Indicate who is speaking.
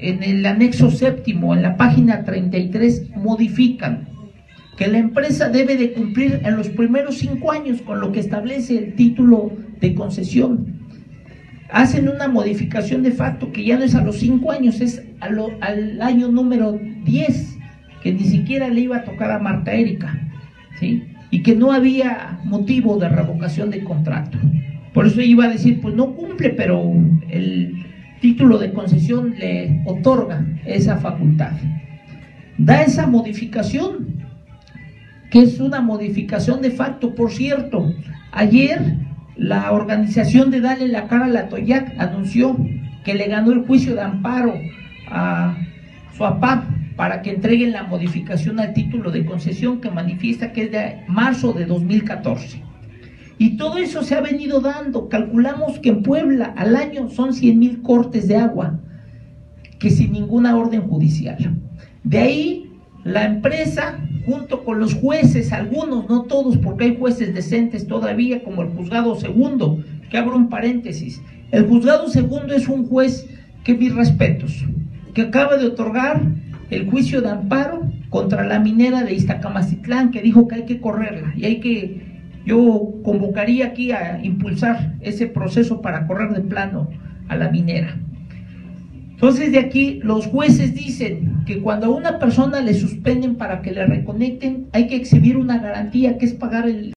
Speaker 1: En el anexo séptimo, en la página 33, modifican que la empresa debe de cumplir en los primeros cinco años con lo que establece el título de concesión. Hacen una modificación de facto que ya no es a los cinco años, es al año número 10, que ni siquiera le iba a tocar a Marta Erika, ¿sí? y que no había motivo de revocación de contrato. Por eso iba a decir, pues no cumple, pero el título de concesión le otorga esa facultad. Da esa modificación, que es una modificación de facto, por cierto. Ayer la organización de Dale la cara a la Toyac anunció que le ganó el juicio de amparo a su APAP para que entreguen la modificación al título de concesión que manifiesta que es de marzo de 2014. Y todo eso se ha venido dando. Calculamos que en Puebla al año son 100 mil cortes de agua, que sin ninguna orden judicial. De ahí la empresa, junto con los jueces, algunos, no todos, porque hay jueces decentes todavía, como el juzgado segundo, que abro un paréntesis. El juzgado segundo es un juez que mis respetos, que acaba de otorgar el juicio de amparo contra la minera de Iztacamacitlán, que dijo que hay que correrla y hay que yo convocaría aquí a impulsar ese proceso para correr de plano a la minera. Entonces de aquí los jueces dicen que cuando a una persona le suspenden para que le reconecten hay que exhibir una garantía que es pagar el